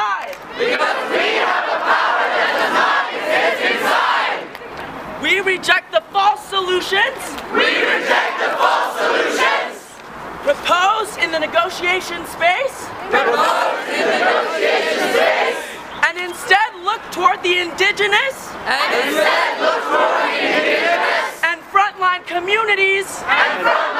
inside. Because we have a power that does not exist inside. We reject the false solutions. We reject the false solutions. Proposed in the negotiation space. Proposed in the negotiation space. And instead look toward the indigenous. And instead look toward the indigenous. And frontline communities. And frontline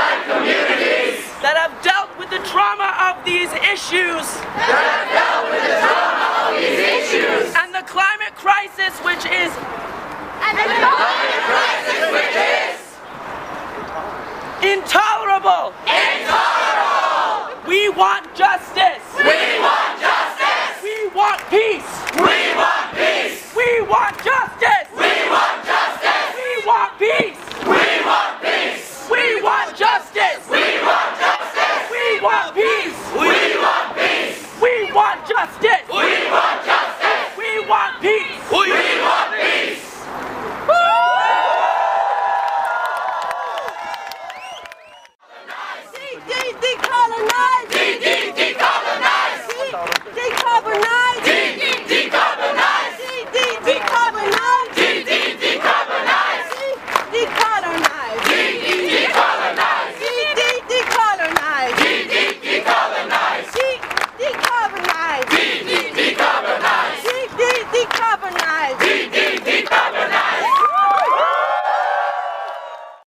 issues. That dealt with the drama of these issues. And the climate crisis, which is. And the climate crisis, which is. Intolerable. Intolerable. We want justice. We want justice. We want peace. We want peace. We want justice. We want justice. We want peace. We want peace. We want justice. We want justice. We want peace. We